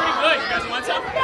pretty good. You guys want some?